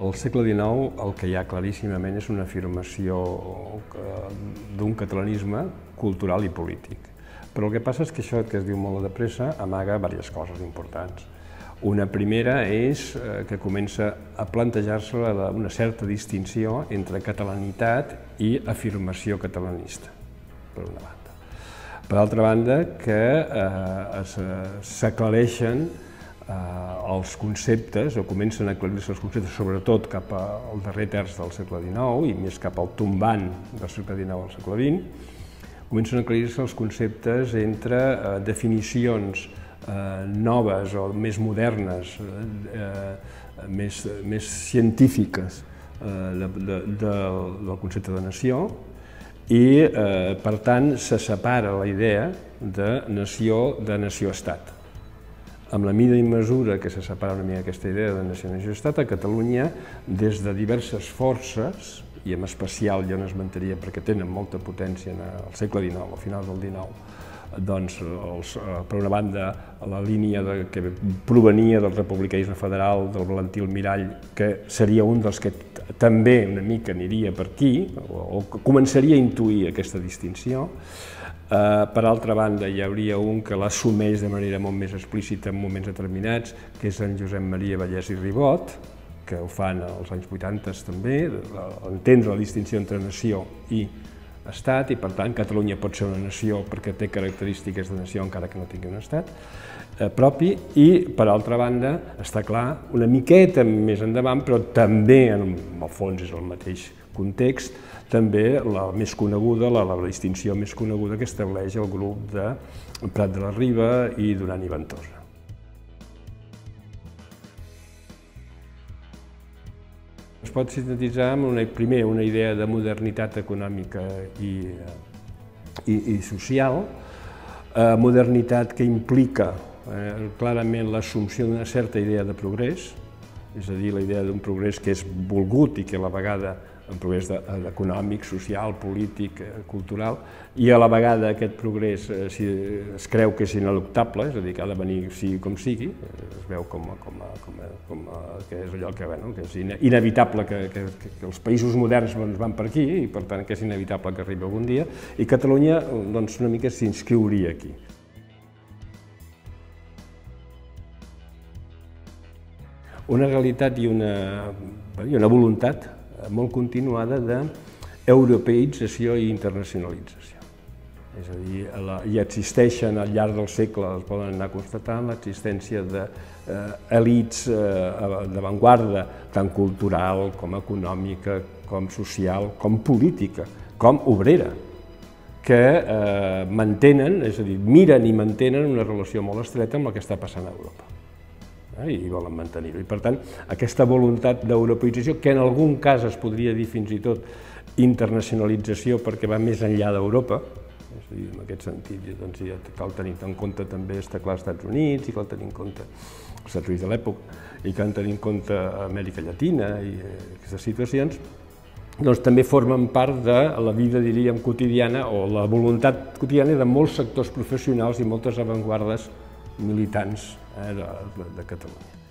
Al segle XIX el que hi ha claríssimament és una afirmació d'un catalanisme cultural i polític. Però el que passa és que això que es diu molt de pressa amaga diverses coses importants. Una primera és eh, que comença a plantejar-se una certa distinció entre catalanitat i afirmació catalanista, per una banda. Per altra banda, que eh, s'aclareixen eh, els conceptes, o comencen a aclarir-se els conceptes, sobretot cap al darrer terç del segle XIX i més cap al tombant del segle XIX al segle XX, comencen a aclarir-se els conceptes entre eh, definicions eh, noves o més modernes, eh, més, més científiques eh, de, de, de, del concepte de nació, i eh, per tant se separa la idea de nació de nació-estat amb la mida i mesura que se separa una mica aquesta idea de nacionalitat a Catalunya, des de diverses forces, i en especial jo no esmentaria perquè tenen molta potència al segle XIX, al final del XIX, doncs, els, eh, per una banda, la línia de, que provenia del republicanisme federal, del Valentí Mirall, que seria un dels que també una mica aniria per aquí, o, o començaria a intuir aquesta distinció, per altra banda, hi hauria un que l'assumeix de manera molt més explícita en moments determinats, que és en Josep Maria Vallès i Ribot, que ho fan als anys 80 també, entendre la distinció entre nació i estat, i per tant Catalunya pot ser una nació perquè té característiques de nació encara que no tingui un estat eh, propi, i per altra banda, està clar, una miqueta més endavant, però també en el fons és el mateix context, també la més coneguda, la, la distinció més coneguda que estableix el grup de Prat de la Riba i Duran i Ventosa. Es pot sintetitzar amb una, primer una idea de modernitat econòmica i, i, i social, eh, modernitat que implica eh, clarament l'assumpció d'una certa idea de progrés, és a dir, la idea d'un progrés que és volgut i que a la vegada un progrés econòmic, social, polític, eh, cultural, i a la vegada aquest progrés eh, si es creu que és ineluctable, és a dir, que ha de venir sigui com sigui, eh, es veu com, com, com, com que és allò que, bueno, que és inevitable que, que, que els països moderns doncs, van per aquí i per tant que és inevitable que arribi algun dia, i Catalunya doncs, una mica s'inscriuria aquí. Una realitat i una, i una voluntat molt continuada d'europeïtzació i internacionalització. És a dir, la, hi existeixen al llarg del segle, es poden anar constatant, l'existència d'elits eh, eh, d'avantguarda, tant cultural com econòmica, com social, com política, com obrera, que eh, mantenen, és a dir, miren i mantenen una relació molt estreta amb el que està passant a Europa eh, i volen mantenir-ho. I per tant, aquesta voluntat d'europeïtzació, que en algun cas es podria dir fins i tot internacionalització perquè va més enllà d'Europa, és a dir, en aquest sentit doncs, ja cal tenir en compte també està clar als Estats Units i cal tenir en compte els Estats Units de l'època i cal tenir en compte Amèrica Llatina i eh, aquestes situacions, doncs també formen part de la vida, diríem, quotidiana o la voluntat quotidiana de molts sectors professionals i moltes avantguardes militants eh, de, de Catalunya.